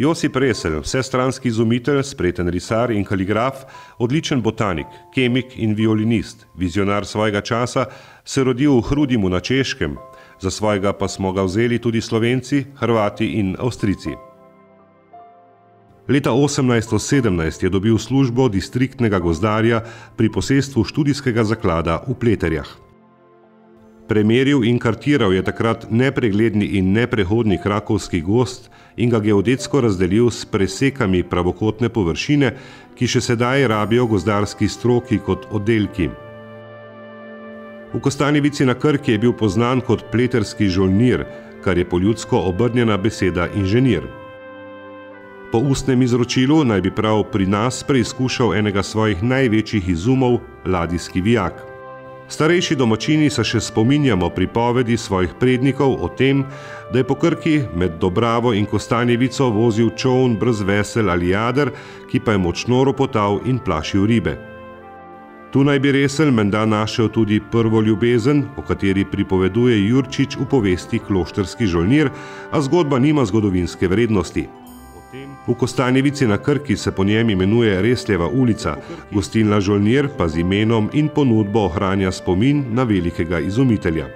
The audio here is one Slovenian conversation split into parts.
Josip Resel, vsestranski izumitelj, spreten risar in kaligraf, odličen botanik, kemik in violinist, vizionar svojega časa, se rodil v Hrudimu na Češkem, za svojega pa smo ga vzeli tudi Slovenci, Hrvati in Avstrici. Leta 1817 je dobil službo distriktnega gozdarja pri posestvu študijskega zaklada v Pleterjah. Premeril in kartiral je takrat nepregledni in neprehodni krakovski gost in ga geodetsko razdelil s presekami pravokotne površine, ki še sedaj rabijo gozdarski stroki kot oddelki. V Kostanjevici na Krki je bil poznan kot pleterski žolnir, kar je poljudsko obrnjena beseda inženir. Po ustnem izročilu naj bi prav pri nas preizkušal enega svojih največjih izumov, ladijski vijak. Starejši domačini se še spominjamo pripovedi svojih prednikov o tem, da je po Krki med Dobravo in Kostanjevico vozil čovn brez vesel ali jader, ki pa je močno ropotal in plašil ribe. Tu naj bi resel menda našel tudi prvo ljubezen, o kateri pripoveduje Jurčič v povesti Klošterski žolnir, a zgodba nima zgodovinske vrednosti. V Kostanjevici na Krki se po njem imenuje Resljeva ulica, gostilna Žolnir pa z imenom in ponudbo ohranja spomin na velikega izumitelja.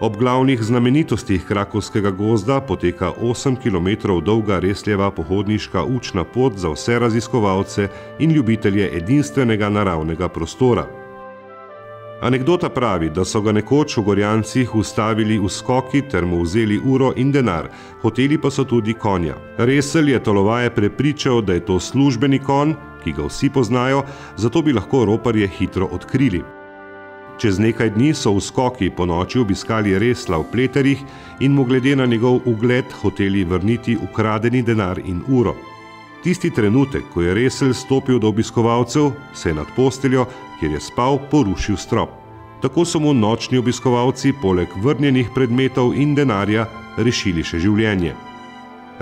Ob glavnih znamenitostih Krakovskega gozda poteka 8 km dolga Resljeva pohodniška učna pot za vse raziskovalce in ljubitelje edinstvenega naravnega prostora. Anekdota pravi, da so ga nekoč v Gorjancih ustavili v skoki ter mu vzeli uro in denar, hoteli pa so tudi konja. Resel je tolovaje prepričal, da je to službeni kon, ki ga vsi poznajo, zato bi lahko roparje hitro odkrili. Čez nekaj dni so v skoki po noči obiskali resla v pleterjih in mu glede na njegov ugled hoteli vrniti ukradeni denar in uro. Tisti trenutek, ko je resel stopil do obiskovalcev, se je nad posteljo, kjer je spal, porušil strop. Tako so mu nočni obiskovalci, poleg vrnjenih predmetov in denarja, rešili še življenje.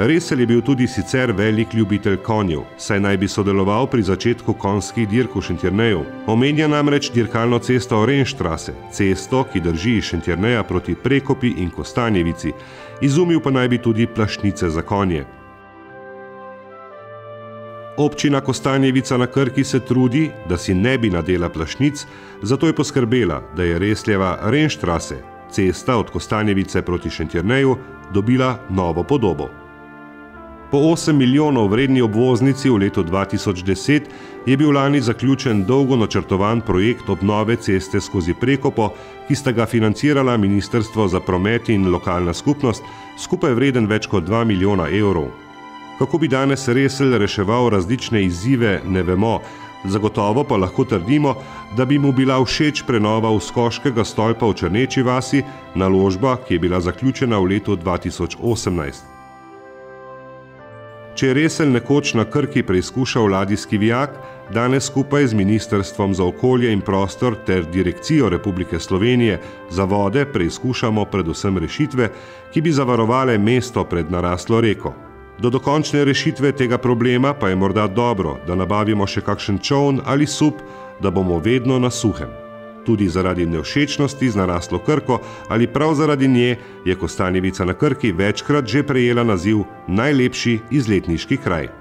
Resel je bil tudi sicer velik ljubitelj konjev, saj naj bi sodeloval pri začetku konjskih dirk v Šentjerneju. Omenja namreč dirkalno cesto Orenštrase, cesto, ki drži iz Šentjerneja proti Prekopi in Kostanjevici, izumil pa naj bi tudi plašnice za konje. Občina Kostanjevica na Krki se trudi, da si ne bi nadela plašnic, zato je poskrbela, da je Resljeva Renštrase, cesta od Kostanjevice proti Šentjerneju, dobila novo podobo. Po 8 milijonov vredni obvoznici v letu 2010 je bil lani zaključen dolgo načrtovan projekt obnove ceste skozi Prekopo, ki sta ga financirala Ministrstvo za promet in lokalna skupnost, skupaj vreden več kot 2 milijona evrov. Kako bi danes resel reševal različne izzive, ne vemo, zagotovo pa lahko trdimo, da bi mu bila všeč prenova uskoškega stolpa v Črneči vasi, naložba, ki je bila zaključena v letu 2018. Če je resel nekoč na Krki preizkušal ladijski vijak, danes skupaj z Ministrstvom za okolje in prostor ter Direkcijo Republike Slovenije za vode preizkušamo predvsem rešitve, ki bi zavarovale mesto pred naraslo reko. Do dokončne rešitve tega problema pa je morda dobro, da nabavimo še kakšen čovn ali sup, da bomo vedno na suhem. Tudi zaradi nevšečnosti z naraslo Krko ali prav zaradi nje je Kostanjevica na Krki večkrat že prejela naziv najlepši izletniški kraj.